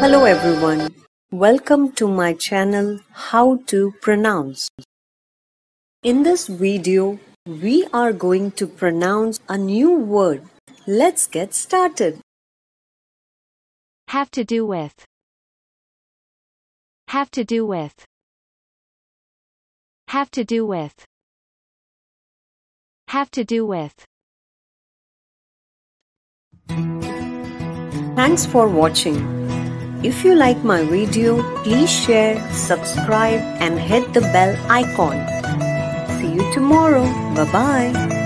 Hello everyone. Welcome to my channel How to Pronounce. In this video, we are going to pronounce a new word. Let's get started. Have to do with. Have to do with. Have to do with. Have to do with. Thanks for watching. If you like my video, please share, subscribe and hit the bell icon. See you tomorrow. Bye bye.